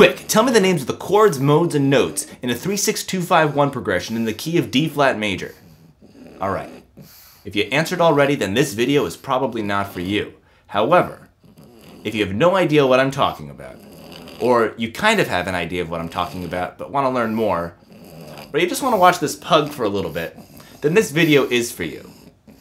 Quick, tell me the names of the chords, modes, and notes in a 36251 progression in the key of D flat major. Alright. If you answered already, then this video is probably not for you. However, if you have no idea what I'm talking about, or you kind of have an idea of what I'm talking about but want to learn more, or you just want to watch this pug for a little bit, then this video is for you.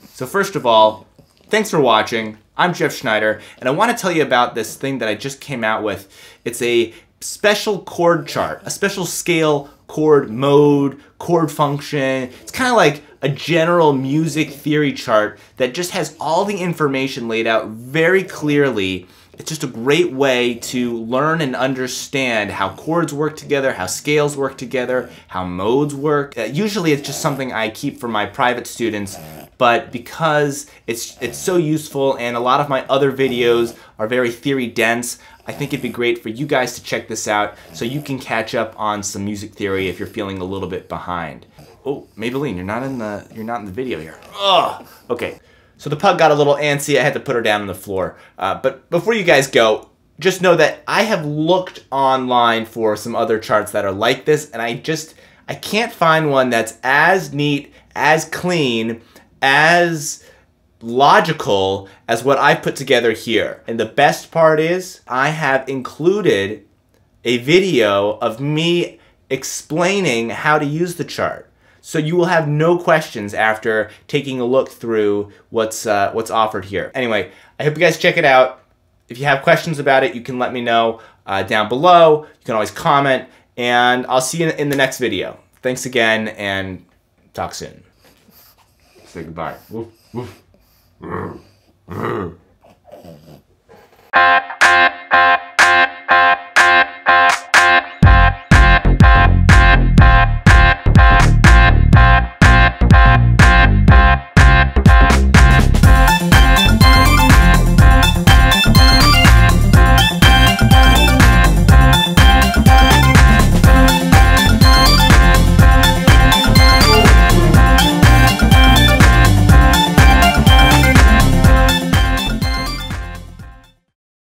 So first of all, thanks for watching. I'm Jeff Schneider, and I want to tell you about this thing that I just came out with. It's a special chord chart, a special scale chord mode, chord function. It's kind of like a general music theory chart that just has all the information laid out very clearly it's just a great way to learn and understand how chords work together, how scales work together, how modes work. Uh, usually it's just something I keep for my private students, but because it's, it's so useful and a lot of my other videos are very theory dense, I think it'd be great for you guys to check this out so you can catch up on some music theory if you're feeling a little bit behind. Oh, Maybelline, you're not in the you're not in the video here. Ugh. Okay. So the pug got a little antsy. I had to put her down on the floor. Uh, but before you guys go, just know that I have looked online for some other charts that are like this, and I just I can't find one that's as neat, as clean, as logical as what I put together here. And the best part is I have included a video of me explaining how to use the chart. So you will have no questions after taking a look through what's uh, what's offered here. Anyway, I hope you guys check it out. If you have questions about it, you can let me know uh, down below. You can always comment, and I'll see you in the next video. Thanks again, and talk soon. Say goodbye. Woof, woof.